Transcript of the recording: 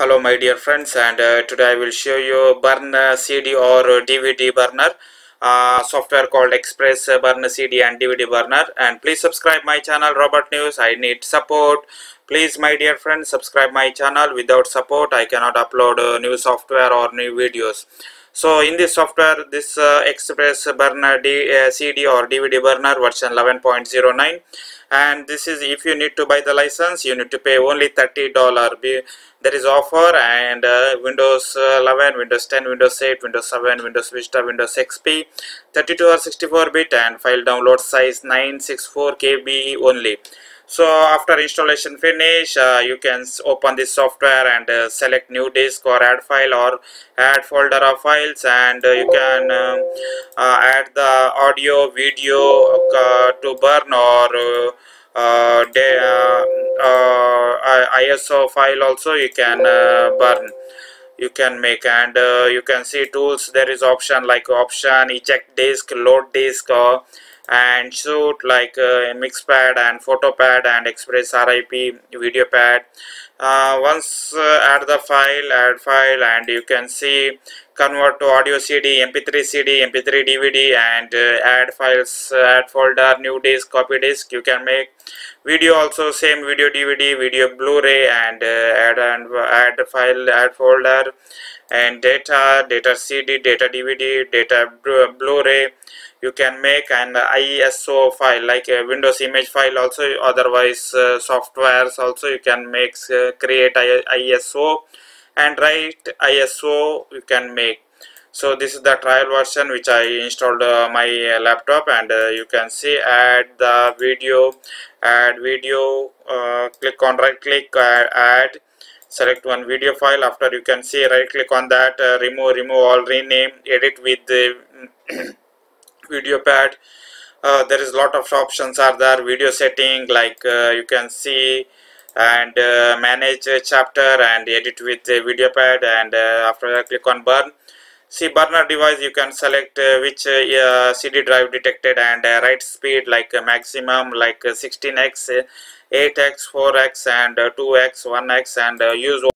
hello my dear friends and uh, today I will show you burn uh, CD or DVD burner uh, software called Express Burn CD and DVD burner. And please subscribe my channel Robert News. I need support. Please my dear friends subscribe my channel. Without support I cannot upload uh, new software or new videos so in this software this uh, Express burner D, uh, CD or DVD burner version 11.09 and this is if you need to buy the license you need to pay only 30 dollar. There is offer and uh, windows 11 windows 10 windows 8 windows 7 windows vista windows xp 32 or 64 bit and file download size 964 kb only so after installation finish uh, you can open this software and uh, select new disk or add file or add folder of files and uh, you can um, uh, add the audio video uh, to burn or uh, ISO file also you can burn you can make and you can see tools. There is option like option eject disk load disk or and shoot like uh, mixpad and photopad and express rip video pad. Uh, once uh, add the file add file and you can see convert to audio cd mp3 cd mp3 dvd and uh, add files add folder new disk copy disk you can make video also same video dvd video blu-ray and uh, add and add file add folder and data data cd data dvd data blu-ray. You can make an ISO file like a Windows image file also. Otherwise uh, softwares also you can make uh, create ISO and write ISO you can make. So this is the trial version which I installed uh, my laptop and uh, you can see add the video add video uh, click on right click add select one video file. After you can see right click on that uh, remove remove all rename edit with the video pad. Uh, there is lot of options are there video setting like uh, you can see and uh, manage chapter and edit with the video pad and uh, after that click on burn. See burner device you can select uh, which uh, CD drive detected and write speed like maximum like 16x 8x 4x and 2x 1x and use